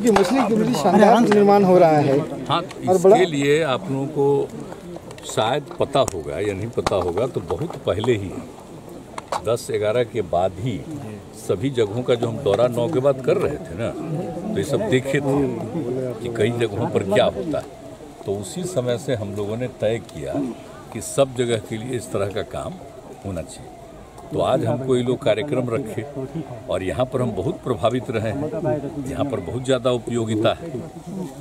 कि मछली के लिए शानदार निर्माण हो रहा है। हाँ और बड़ा- इसके लिए आप लोगों को शायद पता होगा या नहीं पता होगा तो बहुत पहले ही दस ग्यारह के बाद ही सभी जगहों का जो हम दौरा नौ के बाद कर रहे थे ना तो ये सब देखे थे कि कई जगहों पर क्या होता है। तो उसी समय से हम लोगों ने तय किया कि सब जगह के लिए इस तरह का काम होना चाहिए। तो आज हम कोई लोग कार्यक्रम रखे और यहाँ पर हम बहुत प्रभावित रहे हैं। यहाँ पर बहुत ज़्यादा उपयोगिता है।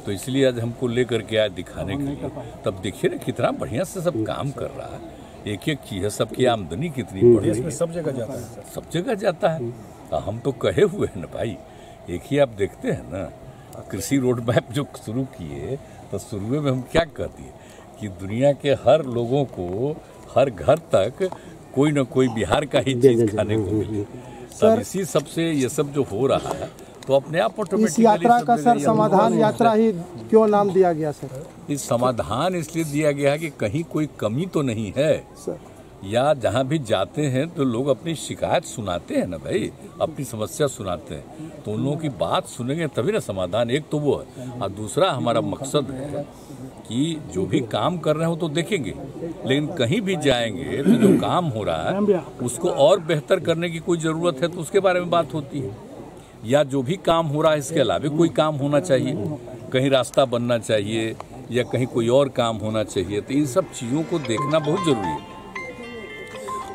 तो इसलिए आज हमको लेकर के आए दिखाने के लिए। तब देखिए ना कितना बढ़िया से सब काम कर रहा है। एक एक चीज़ है सबकी आमदनी कितनी बढ़ रही है। सब जगह जाता है सब जगह जाता है। तो हम तो कहे हुए हैं ना भाई। एक ही आप देखते हैं ना कृषि रोड मैप जो शुरू किए तो शुरू में हम क्या कह दिए कि दुनिया के हर लोगों को हर घर तक कोई ना कोई बिहार का ही चीज़ खाने को मिले। तब इसी सबसे ये सब जो हो रहा है तो अपने आप इस यात्रा का सर समाधान यात्रा ही क्यों नाम दिया गया सर? इस समाधान इसलिए दिया गया है कि कहीं कोई कमी तो नहीं है। सर। या जहाँ भी जाते हैं तो लोग अपनी शिकायत सुनाते हैं ना भाई अपनी समस्या सुनाते हैं। तो उन लोगों की बात सुनेंगे तभी ना समाधान एक तो वो है। और दूसरा हमारा मकसद है कि जो भी काम कर रहे हो तो देखेंगे। लेकिन कहीं भी जाएँगे तो जो काम हो रहा है, उसको और बेहतर करने की कोई ज़रूरत है तो उसके बारे में बात होती है। या जो भी काम हो रहा है, इसके अलावा कोई काम होना चाहिए। कहीं रास्ता बनना चाहिए या कहीं कोई और काम होना चाहिए तो इन सब चीज़ों को देखना बहुत ज़रूरी है।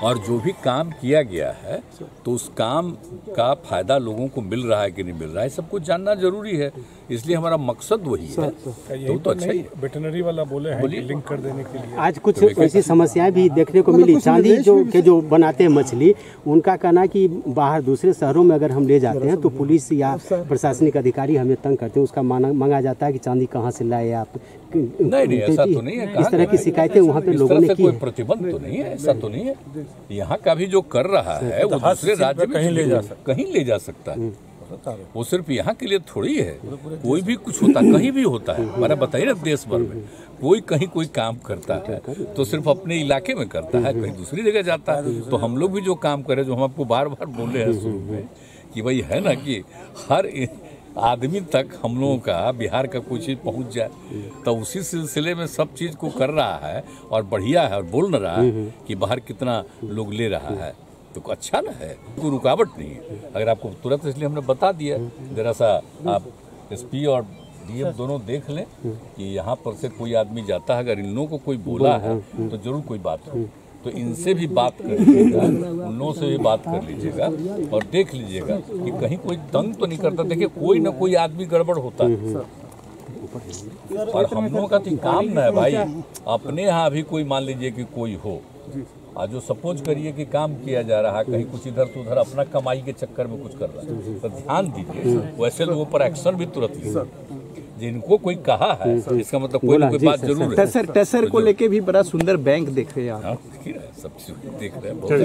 और जो भी काम किया गया है तो उस काम का फ़ायदा लोगों को मिल रहा है कि नहीं मिल रहा है सबको जानना ज़रूरी है। इसलिए हमारा मकसद वही है। तो, तो अच्छा ही वेटनरी वाला बोले हैं लिंक कर देने के लिए। आज कुछ ऐसी समस्याएँ भी देखने को मिली। चांदी जो के जो बनाते हैं मछली उनका कहना कि बाहर दूसरे शहरों में अगर हम ले जाते हैं तो पुलिस या प्रशासनिक अधिकारी हमें तंग करते हैं। उसका माना मांगा जाता है कि चांदी कहाँ से लाए आप? नहीं नहीं ऐसा तो नहीं है। इस तरह की शिकायतें वहाँ पे लोगों ने की कोई प्रतिबंध तो नहीं है ऐसा तो नहीं है। यहाँ का भी जो कर रहा है वो दूसरे राज्य में कहीं ले जा कहीं ले जा सकता है। वो सिर्फ़ यहाँ के लिए थोड़ी है। कोई भी कुछ होता कहीं भी होता है। मैंने बताइए ना देश भर में। कोई कहीं कोई काम करता है तो सिर्फ़ अपने इलाके में करता है कहीं दूसरी जगह जाता है। तो हम लोग भी जो काम करें जो हम आपको बार बार बोले हैं शुरू में कि भाई है ना कि हर आदमी तक हम लोगों का बिहार का कोई चीज़ पहुँच जाए तो उसी सिलसिले में सब चीज़ को कर रहा है और बढ़िया है और बोल रहा है कि बाहर कितना लोग ले रहा है। तो अच्छा ना है कोई रुकावट नहीं है। अगर आपको तुरंत इसलिए हमने बता दिया जरा सा आप एसपी और डीएम दोनों देख लें कि यहाँ पर से कोई आदमी जाता है अगर इन लोगों को कोई बोला है तो ज़रूर कोई बात हो। तो इनसे भी बात कर लीजिएगा उन लोगों से भी बात कर लीजिएगा और देख लीजिएगा कि कहीं कोई तंग तो नहीं करता। देखिए कोई ना कोई आदमी गड़बड़ होता है। और हम लोगों का तो काम ना है भाई। अपने यहाँ भी कोई मान लीजिए कि कोई हो आज जो सपोज़ करिए कि काम किया जा रहा है, कहीं कुछ इधर से उधर अपना कमाई के चक्कर में कुछ कर रहा है तो ध्यान दीजिए, वैसे लोगों पर एक्शन भी तुरंत जिनको कोई कहा है इसका मतलब कोई ना कोई बात ज़रूर है टसर टसर को लेके भी बड़ा सुंदर बैंक देख रहे हैं आप हाँ, देख रहे हैं, सब चीज़ देख रहे हैं अच्छा।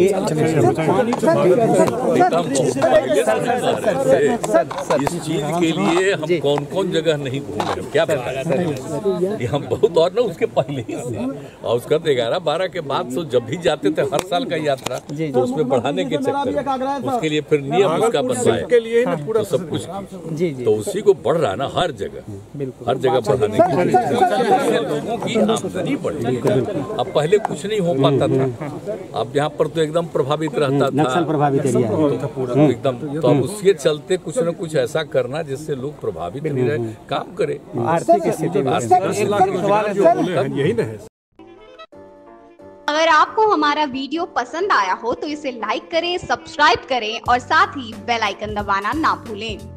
रहे। इस चीज़ के लिए हम कौन कौन जगह नहीं घूमे हैं, क्या बताएँ ये हम बहुत और ना उसके पहले ही से और उसका तो ग्यारह बारह के बाद तो जब भी जाते थे हर साल का यात्रा तो उसमें बढ़ाने के चक्कर उसके लिए फिर नियम उसका बनवाए के लिए पूरा तो सब कुछ तो उसी को बढ़ रहा है ना हर जगह हर जगह बढ़ाने की लोगों की आमदनी बढ़ेगी अब पहले कुछ नहीं हो पाता था। अब यहाँ पर तो एकदम प्रभावित रहता था। प्रभावित एरिया है। तो पूरा एकदम तो अब उसके चलते कुछ न कुछ ऐसा करना जिससे लोग प्रभावित नहीं रहे काम करे। आर्थिक स्थिति यही ना है। अगर आपको हमारा वीडियो पसंद आया हो तो इसे लाइक करें सब्सक्राइब करें और साथ ही बेल आइकन दबाना ना भूलें।